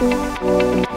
Música